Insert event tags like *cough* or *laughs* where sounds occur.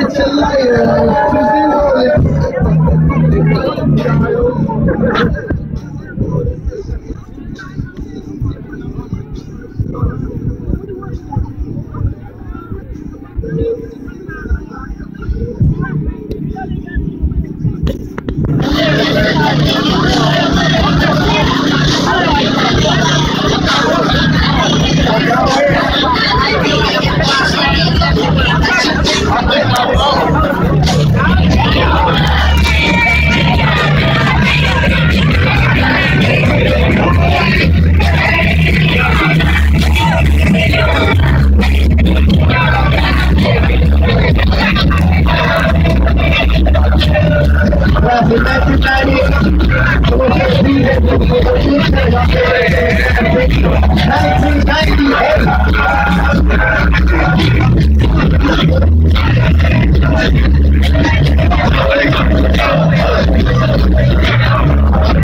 get your lighter. 1990 *laughs*